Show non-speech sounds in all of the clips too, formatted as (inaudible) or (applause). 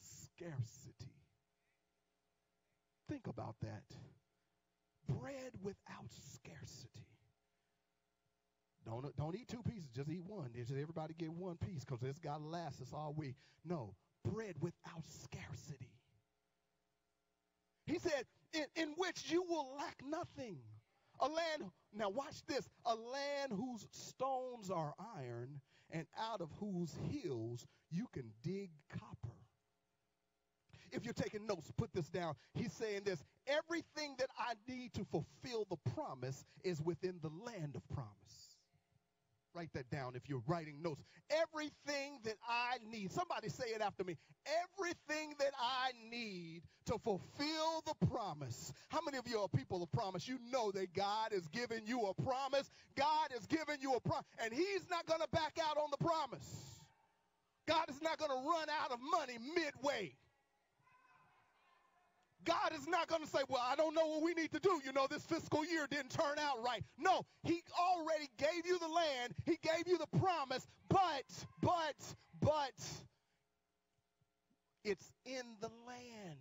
scarcity. Think about that. Bread without scarcity. Don't, don't eat two pieces, just eat one. Just everybody get one piece because it's got to last us all week. No, bread without scarcity. He said, in, in which you will lack nothing. A land, now watch this, a land whose stones are iron and out of whose hills you can dig copper. If you're taking notes, put this down. He's saying this everything that I need to fulfill the promise is within the land of promise. Write that down if you're writing notes. Everything that I need, somebody say it after me. Everything that I need to fulfill the promise. How many of you are people of promise? You know that God is giving you a promise. God is giving you a promise, and He's not going to back out on the promise. God is not going to run out of money midway. God is not going to say, well, I don't know what we need to do. You know, this fiscal year didn't turn out right. No, he already gave you the land. He gave you the promise, but, but, but, it's in the land.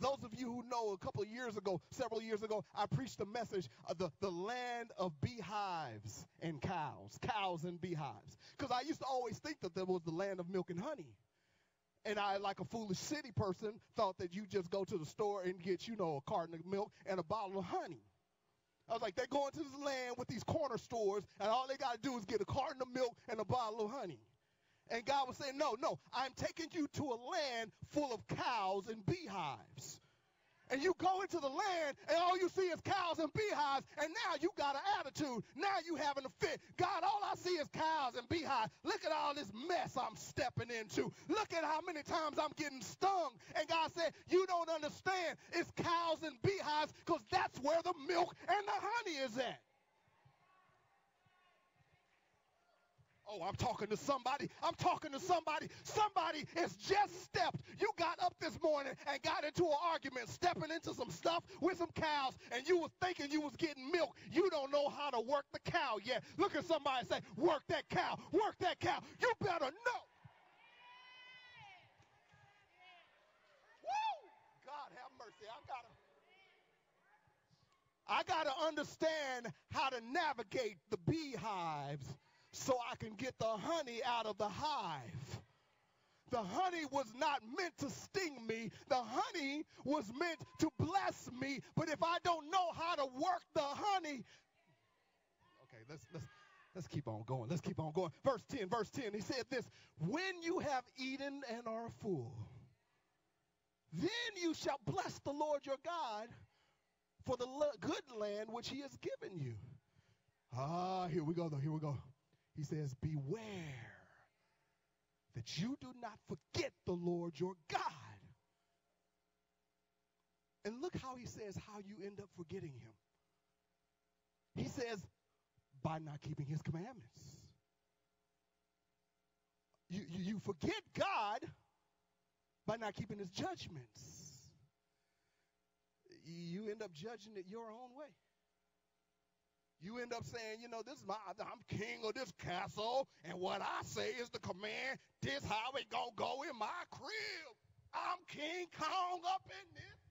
Those of you who know a couple of years ago, several years ago, I preached a message of the, the land of beehives and cows, cows and beehives. Because I used to always think that there was the land of milk and honey. And I, like a foolish city person, thought that you just go to the store and get, you know, a carton of milk and a bottle of honey. I was like, they're going to this land with these corner stores, and all they got to do is get a carton of milk and a bottle of honey. And God was saying, no, no, I'm taking you to a land full of cows and beehives and you go into the land and all you see is cows and beehives and now you got an attitude. Now you having a fit. God all i see is cows and beehives. Look at all this mess i'm stepping into. Look at how many times i'm getting stung. And god said you don't understand. It's cows and beehives because that's where the milk and the honey is at Oh, I'm talking to somebody. I'm talking to somebody. Somebody has just stepped. You got up this morning and got into an argument, stepping into some stuff with some cows, and you was thinking you was getting milk. You don't know how to work the cow yet. Look at somebody and say, work that cow, work that cow. You better know. Woo! God have mercy. I gotta I got to understand how to navigate the beehives so I can get the honey out of the hive. The honey was not meant to sting me. The honey was meant to bless me. But if I don't know how to work the honey, okay, let's let's let's keep on going. Let's keep on going. Verse 10, verse 10. He said this, "When you have eaten and are full, then you shall bless the Lord your God for the good land which he has given you." Ah, here we go though. Here we go. He says, Beware that you do not forget the Lord your God. And look how he says how you end up forgetting him. He says, by not keeping his commandments. You, you, you forget God by not keeping his judgments. You end up judging it your own way you end up saying, you know, this is my, I'm king of this castle, and what I say is the command. This how it gonna go in my crib. I'm King Kong up in this.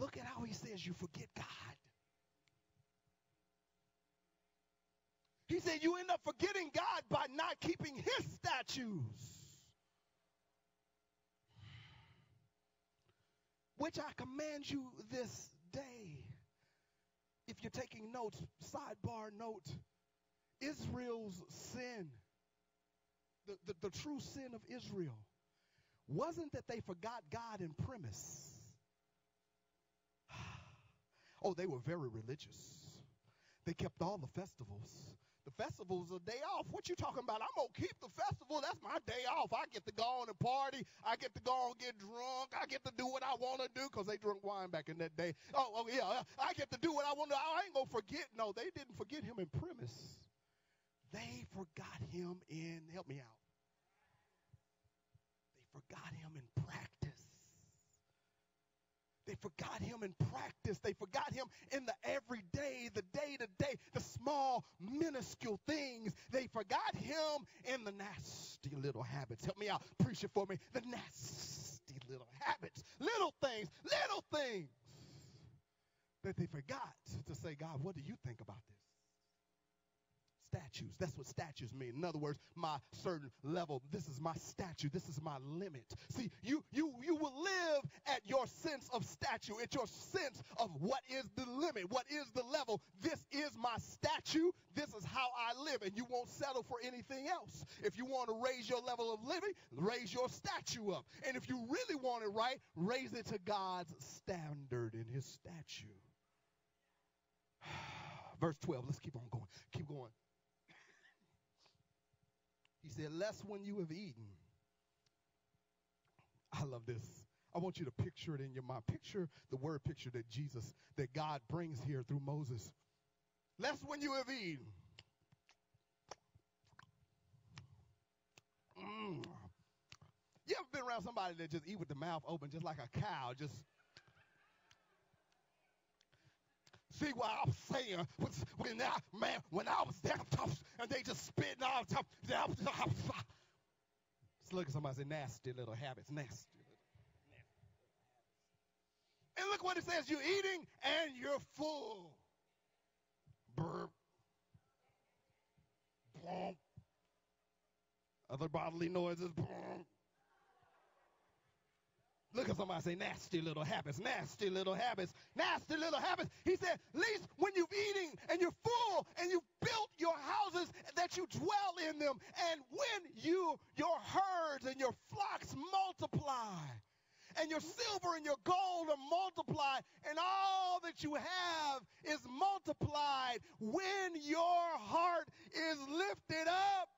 Look at how he says you forget God. He said you end up forgetting God by not keeping his statutes. Which I command you this day. If you're taking notes, sidebar note Israel's sin, the, the, the true sin of Israel, wasn't that they forgot God in premise. (sighs) oh, they were very religious. They kept all the festivals. The festival's a day off. What you talking about? I'm gonna keep the festival. That's my day off. I get to go on and party. I get to go and get drunk. I get to do what I want to do because they drunk wine back in that day. Oh, oh yeah, I get to do what I want to. I ain't gonna forget. No, they didn't forget him in premise. They forgot him in. Help me out. They forgot him in practice. They forgot him in practice. They forgot him in the everyday, the day to day, the small, minuscule things. They forgot him in the nasty little habits. Help me out. Preach it for me. The nasty little habits, little things, little things that they forgot to say, God, what do you think about this? Statues. That's what statues mean. In other words, my certain level. This is my statue. This is my limit. See, you you you will live at your sense of statue, at your sense of what is the limit, what is the level. This is my statue. This is how I live, and you won't settle for anything else. If you want to raise your level of living, raise your statue up. And if you really want it right, raise it to God's standard in His statue. (sighs) Verse 12, let's keep on going. Keep going. He said, Less when you have eaten. I love this. I want you to picture it in your mind. Picture the word picture that Jesus, that God brings here through Moses. Less when you have eaten. Mm. You ever been around somebody that just eat with the mouth open, just like a cow, just See what I'm saying? When I, man, when I was tough and they just spitting all the time. Just look at somebody say nasty little habits, nasty And look what it says: you're eating and you're full. Burp. Bump. Other bodily noises. Bump. Look at somebody say, nasty little habits, nasty little habits, nasty little habits. He said, least when you're eating and you're full and you've built your houses that you dwell in them, and when you, your herds and your flocks multiply, and your silver and your gold are multiplied, and all that you have is multiplied when your heart is lifted up.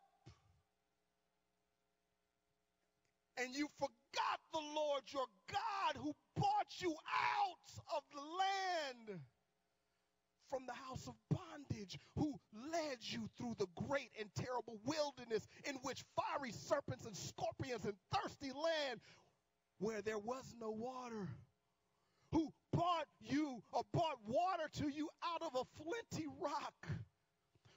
And you forget God the Lord your God who brought you out of the land from the house of bondage, who led you through the great and terrible wilderness in which fiery serpents and scorpions and thirsty land where there was no water, who brought you or brought water to you out of a flinty rock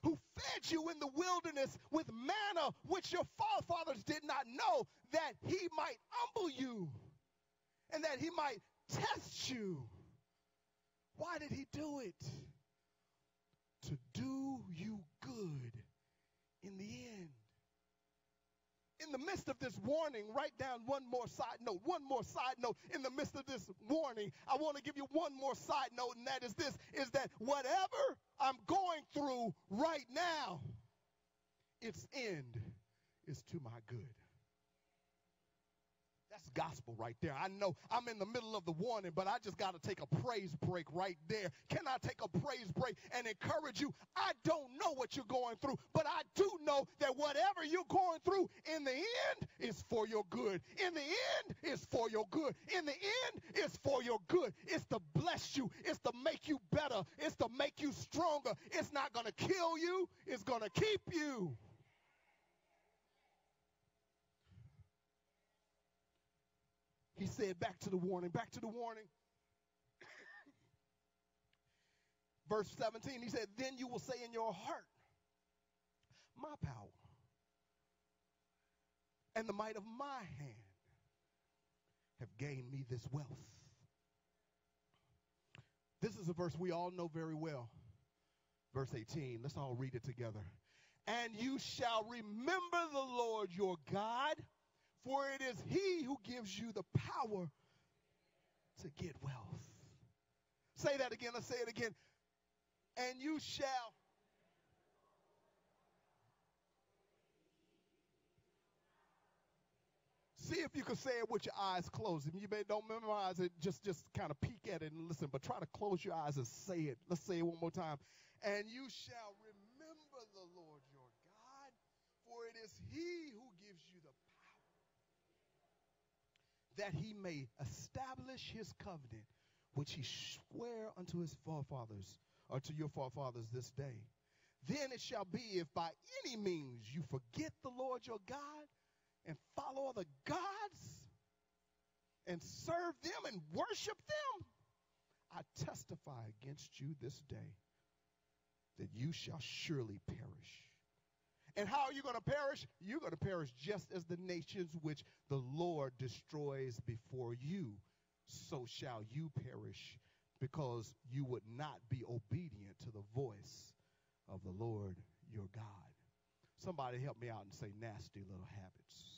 who fed you in the wilderness with manna, which your forefathers did not know, that he might humble you and that he might test you. Why did he do it? To do you good in the end in the midst of this warning, write down one more side note. One more side note. In the midst of this warning, I want to give you one more side note, and that is this is that whatever I'm going through right now, its end is to my good. That's gospel right there. I know I'm in the middle of the warning, but I just got to take a praise break right there. Can I take a praise break and encourage you? I don't know what you're going through, but I do know that whatever you're going through in the end is for your good. In the end is for your good. In the end is for your good. It's to bless you. It's to make you better. It's to make you stronger. It's not going to kill you. It's going to keep you. He said, back to the warning, back to the warning. (laughs) Verse 17, he said, Then you will say in your heart, My power and the might of my hand have gained me this wealth. This is a verse we all know very well. Verse 18, let's all read it together. And you shall remember the Lord your God for it is he who gives you the power to get wealth. Say that again. Let's say it again. And you shall. See if you can say it with your eyes closed. If you may don't memorize it, just just kind of peek at it and listen, but try to close your eyes and say it. Let's say it one more time. And you shall remember the Lord your God, for it is he who that he may establish his covenant, which he sware unto his forefathers, or to your forefathers this day. Then it shall be if by any means you forget the Lord your God and follow other gods and serve them and worship them, I testify against you this day that you shall surely perish. And how are you going to perish? You're going to perish just as the nations which the Lord destroys before you, so shall you perish, because you would not be obedient to the voice of the Lord your God. Somebody help me out and say nasty little habits.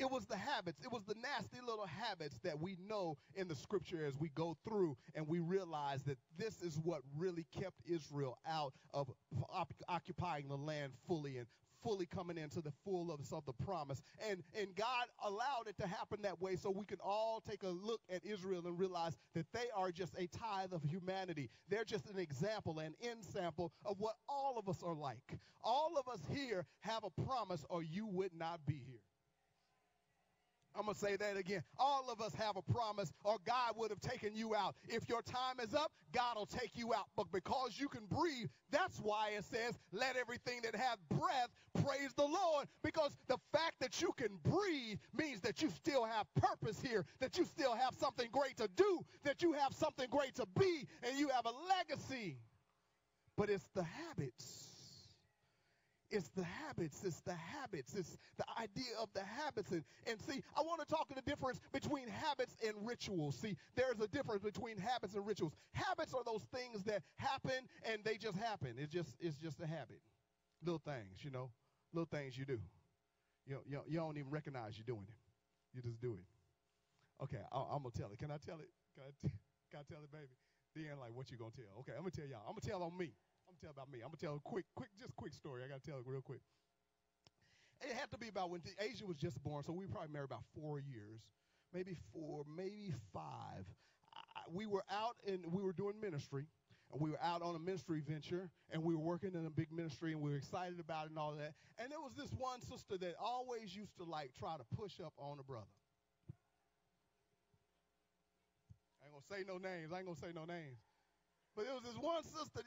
It was the habits, it was the nasty little habits that we know in the scripture as we go through and we realize that this is what really kept Israel out of occupying the land fully and fully coming into the fullness of the promise. And, and God allowed it to happen that way so we can all take a look at Israel and realize that they are just a tithe of humanity. They're just an example, an end sample of what all of us are like. All of us here have a promise or you would not be here. I'm going to say that again. All of us have a promise, or God would have taken you out. If your time is up, God will take you out. But because you can breathe, that's why it says, let everything that have breath praise the Lord. Because the fact that you can breathe means that you still have purpose here, that you still have something great to do, that you have something great to be, and you have a legacy. But it's the habits it's the habits. It's the habits. It's the idea of the habits. And, and see, I want to talk the difference between habits and rituals. See, there's a difference between habits and rituals. Habits are those things that happen and they just happen. It's just it's just a habit. Little things, you know, little things you do. You you, you don't even recognize you're doing it. You just do it. Okay, I, am gonna tell it. Can I tell it? Can I, t- (laughs) can I tell it, baby? Then like, what you gonna tell? Okay, I'm gonna tell y'all. I'm gonna tell on me. Gonna tell about me. I'm gonna tell a quick, quick, just quick story. I gotta tell it real quick. It had to be about when Asia was just born, so we probably married about four years, maybe four, maybe five. I, we were out and we were doing ministry, and we were out on a ministry venture, and we were working in a big ministry, and we were excited about it and all that. And there was this one sister that always used to like try to push up on a brother. I ain't gonna say no names. I ain't gonna say no names. But there was this one sister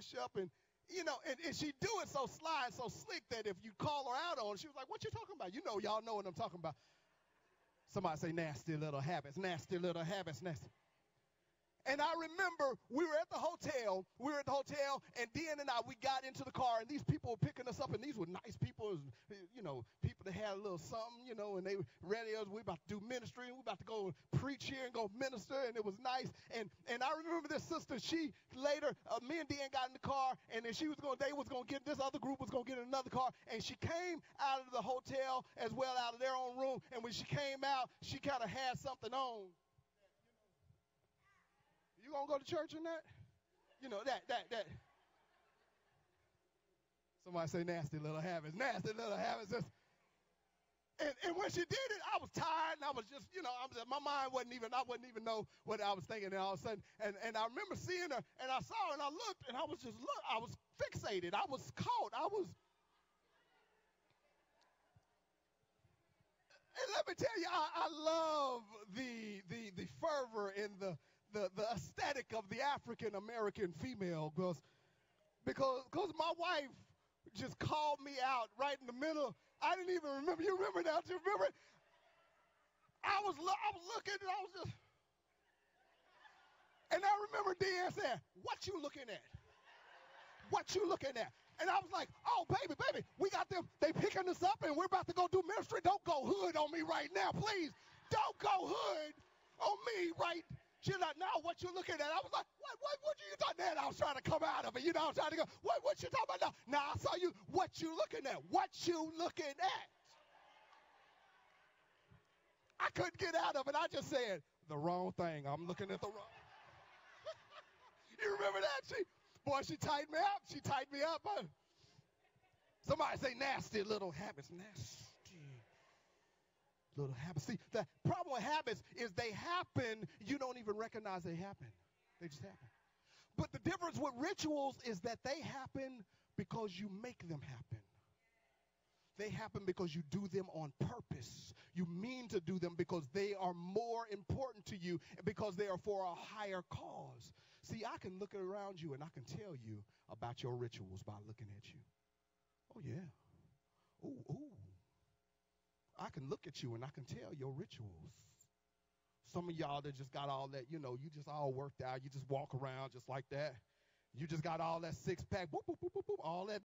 push up and, you know, and, and she'd do it so sly and so slick that if you call her out on it, she was like, what you talking about? You know, y'all know what I'm talking about. Somebody say nasty little habits, nasty little habits, nasty. And I remember we were at the hotel. We were at the hotel, and Dan and I, we got into the car, and these people were picking us up, and these were nice people, you know, people that had a little something, you know, and they ready us. We about to do ministry, and we about to go preach here and go minister, and it was nice. And and I remember this sister. She later, uh, me and Dan got in the car, and then she was going. They was going to get this other group was going to get in another car, and she came out of the hotel as well out of their own room. And when she came out, she kind of had something on you gonna go to church or not? You know, that, that, that. Somebody say nasty little habits, nasty little habits. And, and when she did it, I was tired and I was just, you know, I was, my mind wasn't even, I wouldn't even know what I was thinking. And all of a sudden, and, and I remember seeing her and I saw her and I looked and I was just, look, I was fixated. I was caught. I was, and let me tell you, I, I love the, the, the fervor and the, the, the aesthetic of the African American female because because because my wife just called me out right in the middle. I didn't even remember. You remember that? You remember? I was I was looking and I was just and I remember Dan saying, "What you looking at? What you looking at?" And I was like, "Oh, baby, baby, we got them. They picking us up, and we're about to go do ministry. Don't go hood on me right now, please. Don't go hood on me right She's like, no, what you looking at? I was like, what, what, what you talking about? I was trying to come out of it. You know, I was trying to go, what, what you talking about now? Now I saw you, what you looking at? What you looking at? I couldn't get out of it. I just said, the wrong thing. I'm looking at the wrong. (laughs) you remember that? She, boy, she tied me up. She tied me up. Somebody say nasty little habits. Nasty little habits. See, the problem with habits is they happen, you don't even recognize they happen. They just happen. But the difference with rituals is that they happen because you make them happen. They happen because you do them on purpose. You mean to do them because they are more important to you because they are for a higher cause. See, I can look around you and I can tell you about your rituals by looking at you. Oh, yeah. Ooh, ooh. I can look at you and I can tell your rituals. Some of y'all that just got all that, you know, you just all worked out. You just walk around just like that. You just got all that six pack, boop, boop, boop, boop, boop, all that